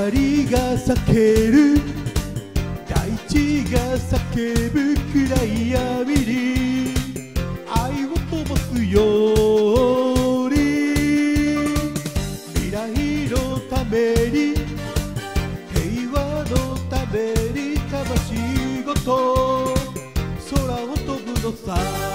光が裂ける。大地が叫ぶ暗闇に愛を灯すように。未来のために。平和のために魂ごと。空を飛ぶのさ。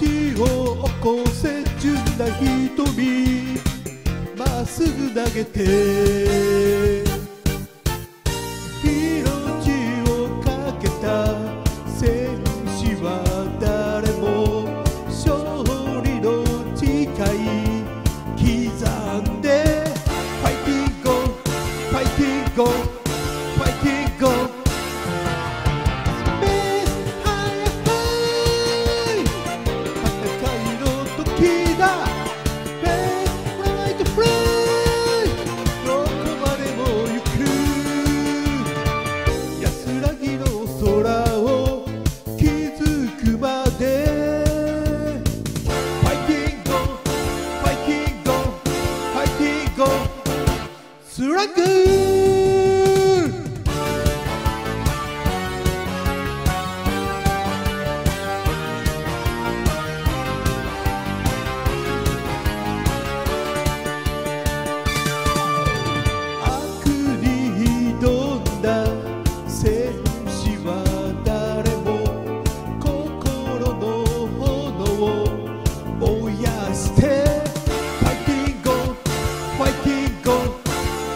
嵐を起こせ純な瞳。まっすぐ投げて。命をかけた。戦士は誰も。勝利の誓い。刻んで。ファイティング。ファイティング。フ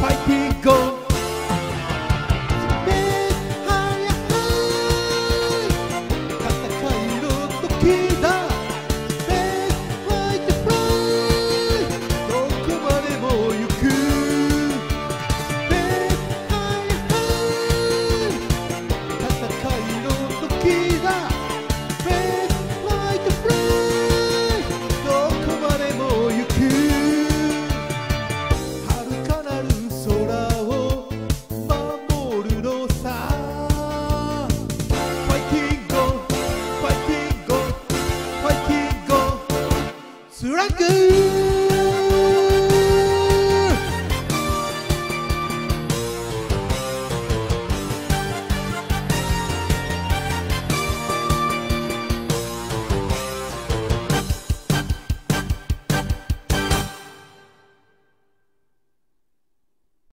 fighting. good.